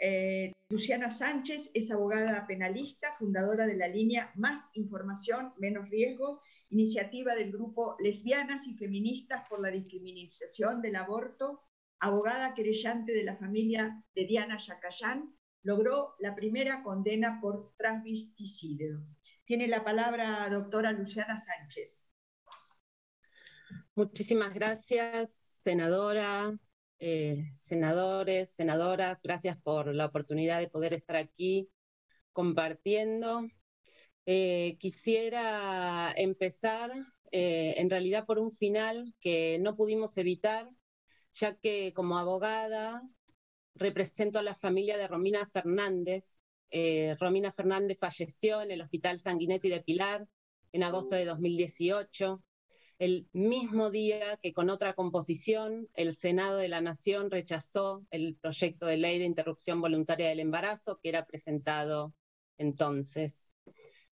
Eh, Luciana Sánchez es abogada penalista, fundadora de la línea Más Información, Menos Riesgo, iniciativa del grupo Lesbianas y Feministas por la Discriminación del Aborto, abogada querellante de la familia de Diana Yacayán, logró la primera condena por transvesticidio. Tiene la palabra doctora Luciana Sánchez. Muchísimas gracias, senadora, eh, senadores, senadoras, gracias por la oportunidad de poder estar aquí compartiendo. Eh, quisiera empezar eh, en realidad por un final que no pudimos evitar, ya que como abogada represento a la familia de Romina Fernández. Romina Fernández falleció en el Hospital Sanguinetti de Pilar en agosto de 2018 el mismo día que con otra composición el Senado de la Nación rechazó el proyecto de ley de interrupción voluntaria del embarazo que era presentado entonces.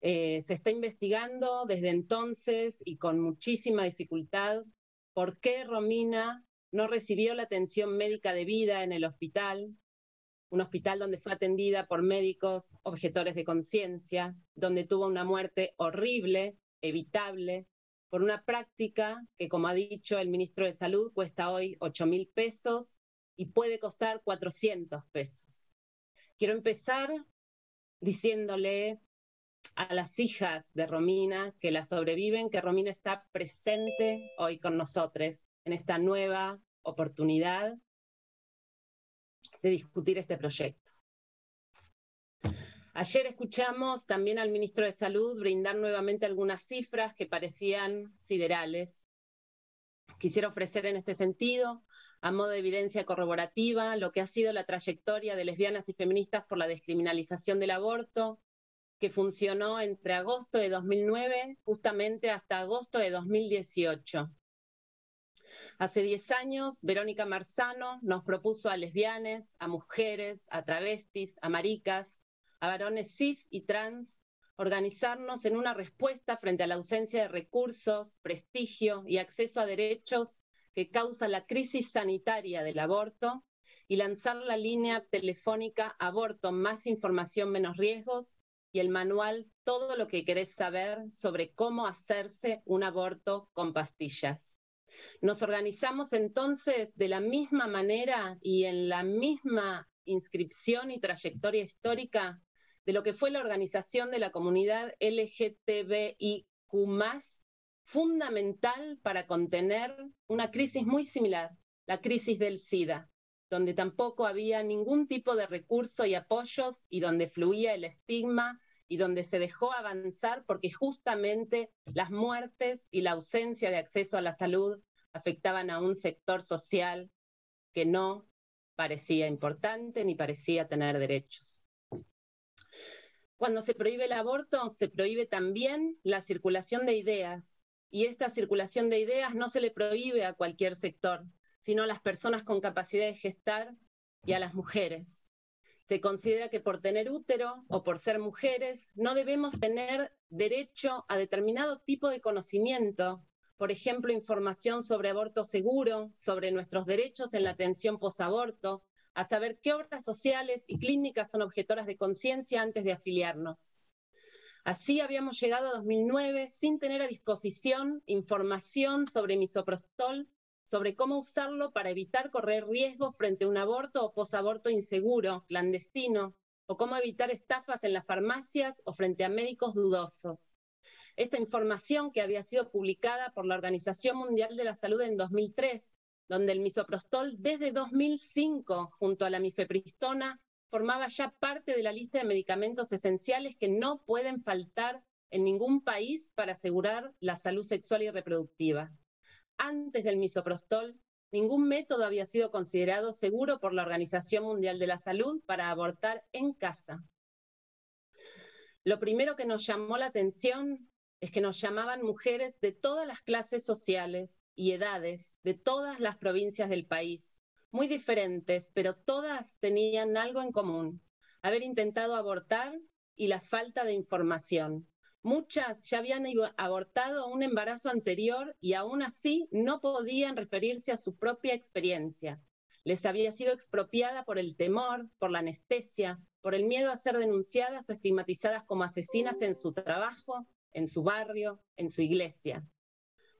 Eh, se está investigando desde entonces y con muchísima dificultad por qué Romina no recibió la atención médica debida en el hospital, un hospital donde fue atendida por médicos objetores de conciencia, donde tuvo una muerte horrible, evitable, por una práctica que, como ha dicho el ministro de Salud, cuesta hoy 8 mil pesos y puede costar 400 pesos. Quiero empezar diciéndole a las hijas de Romina que la sobreviven, que Romina está presente hoy con nosotros en esta nueva oportunidad de discutir este proyecto. Ayer escuchamos también al ministro de Salud brindar nuevamente algunas cifras que parecían siderales. Quisiera ofrecer en este sentido, a modo de evidencia corroborativa, lo que ha sido la trayectoria de lesbianas y feministas por la descriminalización del aborto, que funcionó entre agosto de 2009 justamente hasta agosto de 2018. Hace 10 años, Verónica Marzano nos propuso a lesbianas, a mujeres, a travestis, a maricas, a varones cis y trans, organizarnos en una respuesta frente a la ausencia de recursos, prestigio y acceso a derechos que causa la crisis sanitaria del aborto y lanzar la línea telefónica Aborto más información menos riesgos y el manual Todo lo que querés saber sobre cómo hacerse un aborto con pastillas. Nos organizamos entonces de la misma manera y en la misma inscripción y trayectoria histórica de lo que fue la organización de la comunidad LGTBIQ, fundamental para contener una crisis muy similar, la crisis del SIDA, donde tampoco había ningún tipo de recurso y apoyos y donde fluía el estigma y donde se dejó avanzar porque justamente las muertes y la ausencia de acceso a la salud afectaban a un sector social que no parecía importante ni parecía tener derechos. Cuando se prohíbe el aborto, se prohíbe también la circulación de ideas. Y esta circulación de ideas no se le prohíbe a cualquier sector, sino a las personas con capacidad de gestar y a las mujeres. Se considera que por tener útero o por ser mujeres no debemos tener derecho a determinado tipo de conocimiento, por ejemplo, información sobre aborto seguro, sobre nuestros derechos en la atención posaborto, a saber qué obras sociales y clínicas son objetoras de conciencia antes de afiliarnos. Así habíamos llegado a 2009 sin tener a disposición información sobre misoprostol, sobre cómo usarlo para evitar correr riesgo frente a un aborto o posaborto inseguro, clandestino, o cómo evitar estafas en las farmacias o frente a médicos dudosos. Esta información que había sido publicada por la Organización Mundial de la Salud en 2003 donde el misoprostol desde 2005, junto a la mifepristona, formaba ya parte de la lista de medicamentos esenciales que no pueden faltar en ningún país para asegurar la salud sexual y reproductiva. Antes del misoprostol, ningún método había sido considerado seguro por la Organización Mundial de la Salud para abortar en casa. Lo primero que nos llamó la atención es que nos llamaban mujeres de todas las clases sociales, y edades de todas las provincias del país, muy diferentes, pero todas tenían algo en común, haber intentado abortar y la falta de información. Muchas ya habían abortado un embarazo anterior y aún así no podían referirse a su propia experiencia. les había sido expropiada por el temor, por la anestesia, por el miedo a ser denunciadas o estigmatizadas como asesinas en su trabajo, en su barrio, en su iglesia.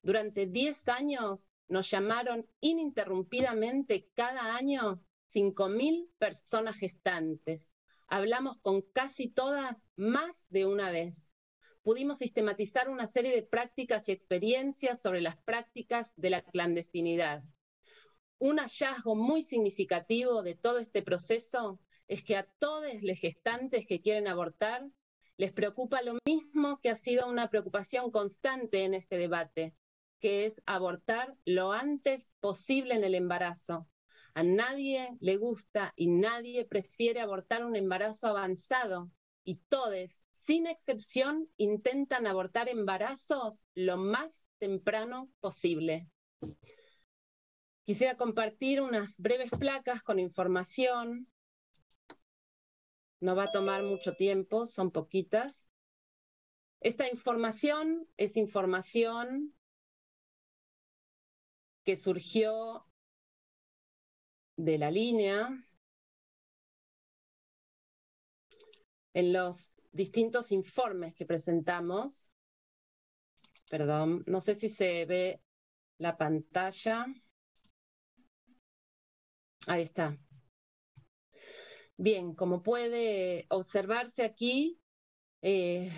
Durante 10 años nos llamaron ininterrumpidamente cada año 5.000 personas gestantes. Hablamos con casi todas más de una vez. Pudimos sistematizar una serie de prácticas y experiencias sobre las prácticas de la clandestinidad. Un hallazgo muy significativo de todo este proceso es que a todos los gestantes que quieren abortar les preocupa lo mismo que ha sido una preocupación constante en este debate, que es abortar lo antes posible en el embarazo. A nadie le gusta y nadie prefiere abortar un embarazo avanzado y todos, sin excepción, intentan abortar embarazos lo más temprano posible. Quisiera compartir unas breves placas con información. No va a tomar mucho tiempo, son poquitas. Esta información es información que surgió de la línea en los distintos informes que presentamos. Perdón, no sé si se ve la pantalla. Ahí está. Bien, como puede observarse aquí, eh,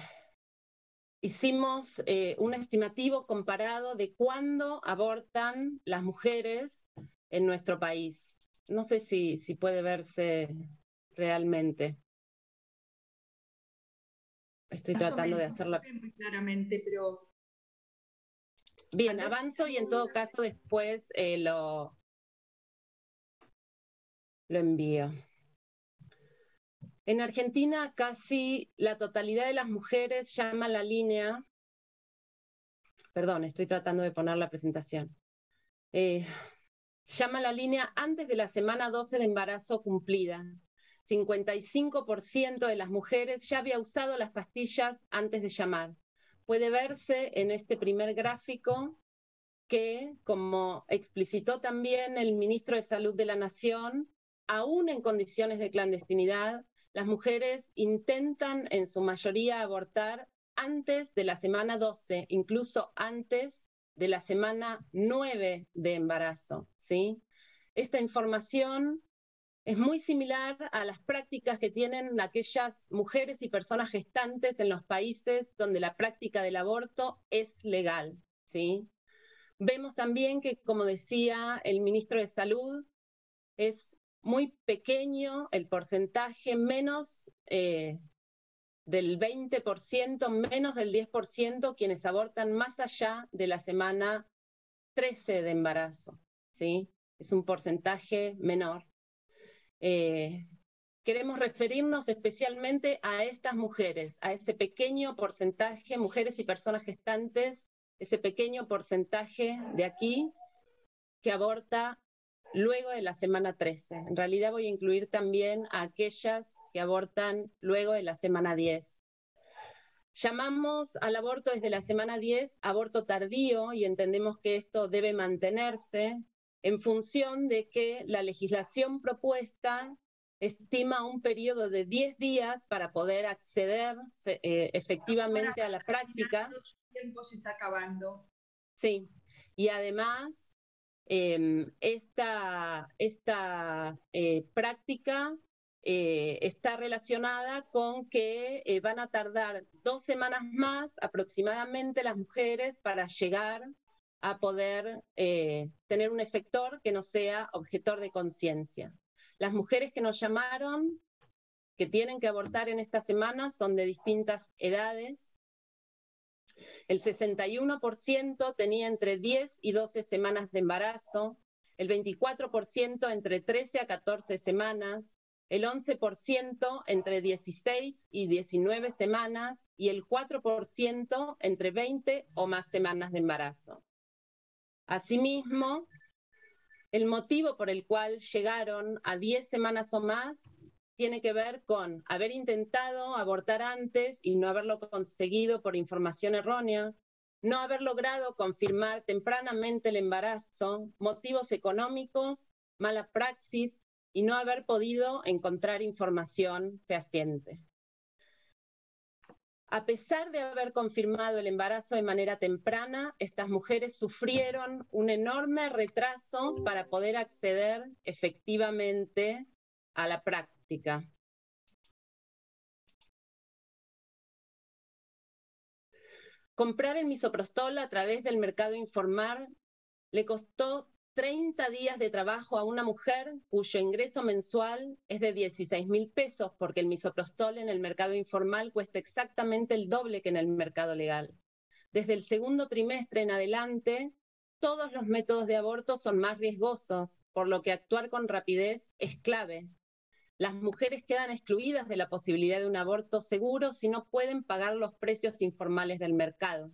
hicimos eh, un estimativo comparado de cuándo abortan las mujeres en nuestro país. No sé si, si puede verse realmente. Estoy tratando de hacerla. claramente, pero. Bien, avanzo y en todo caso después eh, lo, lo envío. En Argentina casi la totalidad de las mujeres llama la línea, perdón, estoy tratando de poner la presentación, eh, llama la línea antes de la semana 12 de embarazo cumplida. 55% de las mujeres ya había usado las pastillas antes de llamar. Puede verse en este primer gráfico que, como explicitó también el ministro de Salud de la Nación, aún en condiciones de clandestinidad, las mujeres intentan en su mayoría abortar antes de la semana 12, incluso antes de la semana 9 de embarazo. ¿sí? Esta información es muy similar a las prácticas que tienen aquellas mujeres y personas gestantes en los países donde la práctica del aborto es legal. ¿sí? Vemos también que, como decía el ministro de Salud, es muy pequeño el porcentaje, menos eh, del 20%, menos del 10% quienes abortan más allá de la semana 13 de embarazo. ¿sí? Es un porcentaje menor. Eh, queremos referirnos especialmente a estas mujeres, a ese pequeño porcentaje, mujeres y personas gestantes, ese pequeño porcentaje de aquí que aborta luego de la semana 13. En realidad voy a incluir también a aquellas que abortan luego de la semana 10. Llamamos al aborto desde la semana 10 aborto tardío y entendemos que esto debe mantenerse en función de que la legislación propuesta estima un periodo de 10 días para poder acceder eh, efectivamente a la práctica. tiempo se está acabando. Sí, y además Em, esta, esta eh, práctica eh, está relacionada con que eh, van a tardar dos semanas más aproximadamente las mujeres para llegar a poder tener un efector que no sea objetor de conciencia. Las mujeres que nos llamaron, que tienen que abortar en esta semana, son de distintas edades, el 61% tenía entre 10 y 12 semanas de embarazo, el 24% entre 13 a 14 semanas, el 11% entre 16 y 19 semanas. Y el 4% entre 20 o más semanas de embarazo. Asimismo, el motivo por el cual llegaron a 10 semanas o más tiene que ver con haber intentado abortar antes y no haberlo conseguido por información errónea, no haber logrado confirmar tempranamente el embarazo, motivos económicos mala praxis y no haber podido encontrar información fehaciente. A pesar de haber confirmado el embarazo de manera temprana, estas mujeres sufrieron un enorme retraso para poder acceder efectivamente a la práctica. Comprar el misoprostol a través del mercado informal le costó 30 días de trabajo a una mujer cuyo ingreso mensual es de 16 mil pesos, porque el misoprostol en el mercado informal cuesta exactamente el doble que en el mercado legal. Desde el segundo trimestre en adelante, todos los métodos de aborto son más riesgosos, por lo que actuar con rapidez es clave. Las mujeres quedan excluidas de la posibilidad de un aborto seguro si no pueden pagar los precios informales del mercado.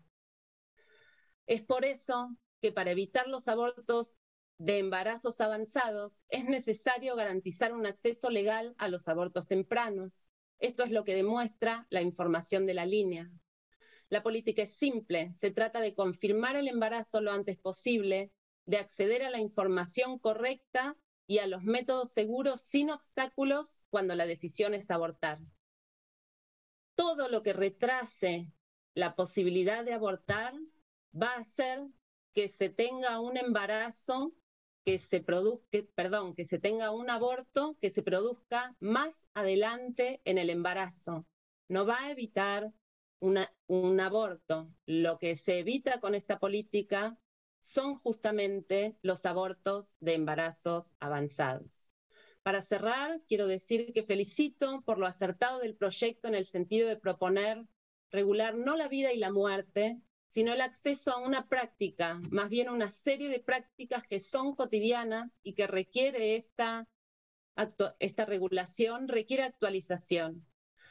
Es por eso que para evitar los abortos de embarazos avanzados, es necesario garantizar un acceso legal a los abortos tempranos. Esto es lo que demuestra la información de la línea. La política es simple, se trata de confirmar el embarazo lo antes posible, de acceder a la información correcta y a los métodos seguros sin obstáculos cuando la decisión es abortar. Todo lo que retrase la posibilidad de abortar va a hacer que se tenga un embarazo que se produzca, perdón, que se tenga un aborto que se produzca más adelante en el embarazo. No va a evitar un aborto. Lo que se evita con esta política son justamente los abortos de embarazos avanzados. Para cerrar, quiero decir que felicito por lo acertado del proyecto en el sentido de proponer regular no la vida y la muerte, sino el acceso a una práctica, más bien una serie de prácticas que son cotidianas y que requiere esta, esta regulación, requiere actualización.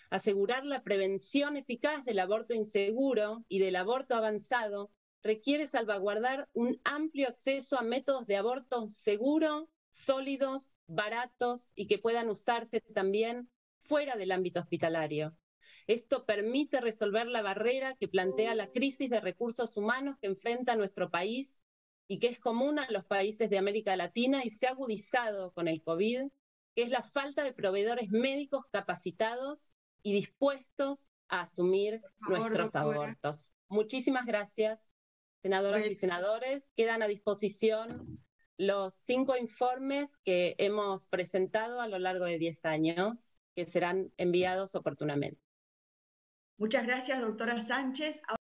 Asegurar la prevención eficaz del aborto inseguro y del aborto avanzado requiere salvaguardar un amplio acceso a métodos de aborto seguro, sólidos, baratos y que puedan usarse también fuera del ámbito hospitalario. Esto permite resolver la barrera que plantea la crisis de recursos humanos que enfrenta nuestro país y que es común a los países de América Latina y se ha agudizado con el COVID, que es la falta de proveedores médicos capacitados y dispuestos a asumir nuestros abortos. Muchísimas gracias, senadoras y senadores. Quedan a disposición los cinco informes que hemos presentado a lo largo de diez años, que serán enviados oportunamente. Muchas gracias, doctora Sánchez.